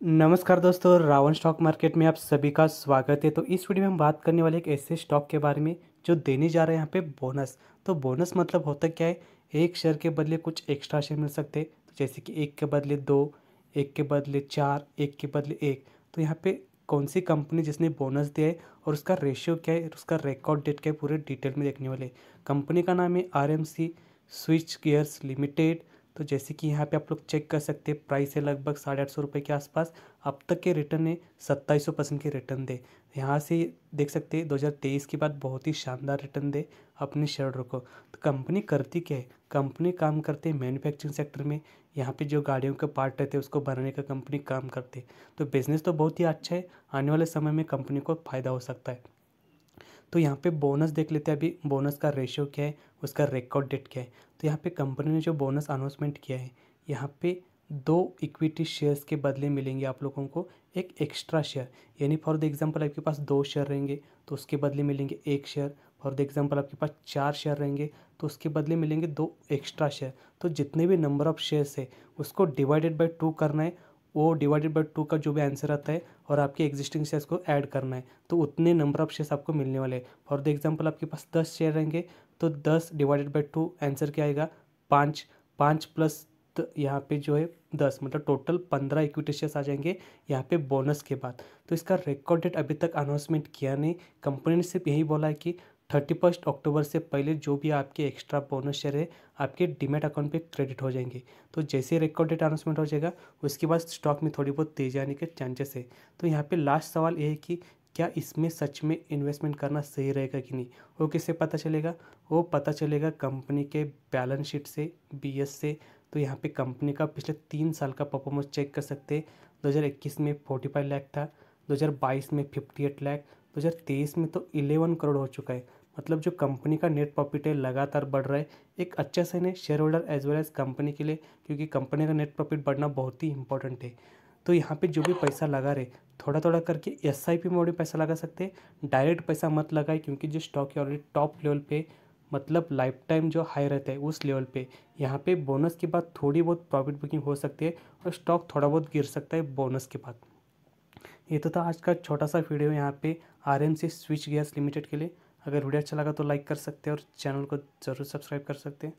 नमस्कार दोस्तों, Ravan stock market में आप सभी का स्वागत है। तो इस वीडियो में हम बात करने वाले एक ऐसे स्टॉक के बारे में जो देने जा रहे हैं यहाँ पे बोनस तो बोनस मतलब होता क्या है? एक शेयर के बदले कुछ एक्स्ट्रा शेयर मिल सकते हैं। तो जैसे कि एक के बदले दो, एक के बदले चार, एक के बदले एक। तो यहाँ पे कौन सी कंपनी जिसने बोनस दिया है और उसका रेशियो क्या है उसका रिकॉर्ड डेट क्या है, पूरे डिटेल में देखने वाले कंपनी का नाम है R M C switch gears limited तो जैसे कि यहाँ पे आप लोग चेक कर सकते हैं प्राइस है लगभग साढ़े आठ सौ रुपये के आसपास। अब तक के रिटर्न है सत्ताईस सौ परसेंट के रिटर्न दे। यहाँ से देख सकते हैं 2023 के बाद बहुत ही शानदार रिटर्न दे अपने शेयर को। तो कंपनी करती क्या है? कंपनी काम करते हैं मैन्युफैक्चरिंग सेक्टर में। यहाँ पे जो गाड़ियों के पार्ट रहते हैं, उसको बनाने का कंपनी काम करते है। तो बिज़नेस तो बहुत ही अच्छा है। आने वाले समय में कंपनी को फ़ायदा हो सकता है। तो यहाँ पे बोनस देख लेते हैं अभी बोनस का रेशियो क्या है, उसका रिकॉर्ड डेट क्या है। तो यहाँ पे कंपनी ने जो बोनस अनाउंसमेंट किया है, यहाँ पे दो इक्विटी शेयर्स के बदले मिलेंगे आप लोगों को, एक एक्स्ट्रा शेयर यानी फॉर द एग्जांपल आपके पास दो शेयर रहेंगे तो उसके बदले मिलेंगे एक शेयर फॉर द एग्जांपल आपके पास चार शेयर रहेंगे तो उसके बदले मिलेंगे दो एक्स्ट्रा शेयर तो जितने भी नंबर ऑफ़ शेयर्स है, उसको डिवाइडेड बाई टू करना है वो डिवाइडेड बाई टू का जो भी आंसर आता है और आपके एग्जिस्टिंग शेयर्स को ऐड करना है तो उतने नंबर ऑफ़ शेयर्स आपको मिलने वाले हैं। फॉर द एग्जांपल आपके पास दस शेयर रहेंगे तो दस डिवाइडेड बाई टू आंसर क्या आएगा? पाँच। पाँच प्लस यहाँ पे जो है दस मतलब टोटल पंद्रह इक्विटी शेयर्स आ जाएँगे यहाँ पे बोनस के बाद। तो इसका रिकॉर्ड डेट अभी तक अनाउंसमेंट किया नहीं। कंपनी ने सिर्फ़ यही बोला है कि थर्टी फ़र्स्ट अक्टूबर से पहले जो भी आपके एक्स्ट्रा बोनस शेयर है, आपके डीमेट अकाउंट पे क्रेडिट हो जाएँगे। तो जैसे रिकॉर्ड डेट अनाउंसमेंट हो जाएगा, उसके बाद स्टॉक में थोड़ी बहुत तेज़ी आने के चांसेस है। तो यहाँ पे लास्ट सवाल ये है कि क्या इसमें सच में इन्वेस्टमेंट करना सही रहेगा कि नहीं? वो किससे पता चलेगा? वो पता चलेगा कंपनी के बैलेंस शीट से बीएस से। तो यहाँ पे कंपनी का पिछले तीन साल का परफॉर्मेंस चेक कर सकते हैं। दो हज़ार इक्कीस में फोर्टी फाइव लाख था 2022 में 58 लाख 2023 में तो 11 करोड़ हो चुका है। मतलब जो कंपनी का नेट प्रॉफिट है, लगातार बढ़ रहा है, एक अच्छा साइन है shareholder as well as company के लिए, क्योंकि कंपनी का नेट प्रॉफिट बढ़ना बहुत ही इंपॉर्टेंट है। तो यहाँ पे जो भी पैसा लगा रहे थोड़ा थोड़ा करके एस आई पी में पैसा लगा सकते हैं। डायरेक्ट पैसा मत लगाए, क्योंकि जो स्टॉक है ऑलरेडी टॉप लेवल पे मतलब लाइफ टाइम जो हाई रहता है, उस लेवल पे। यहाँ पे बोनस के बाद थोड़ी बहुत प्रॉफिट बुकिंग हो सकती है और स्टॉक थोड़ा बहुत गिर सकता है बोनस के बाद। ये तो था आज का छोटा सा वीडियो यहाँ पे आर एम सी स्विच गैस लिमिटेड के लिए। अगर वीडियो अच्छा लगा तो लाइक कर सकते हैं और चैनल को ज़रूर सब्सक्राइब कर सकते हैं।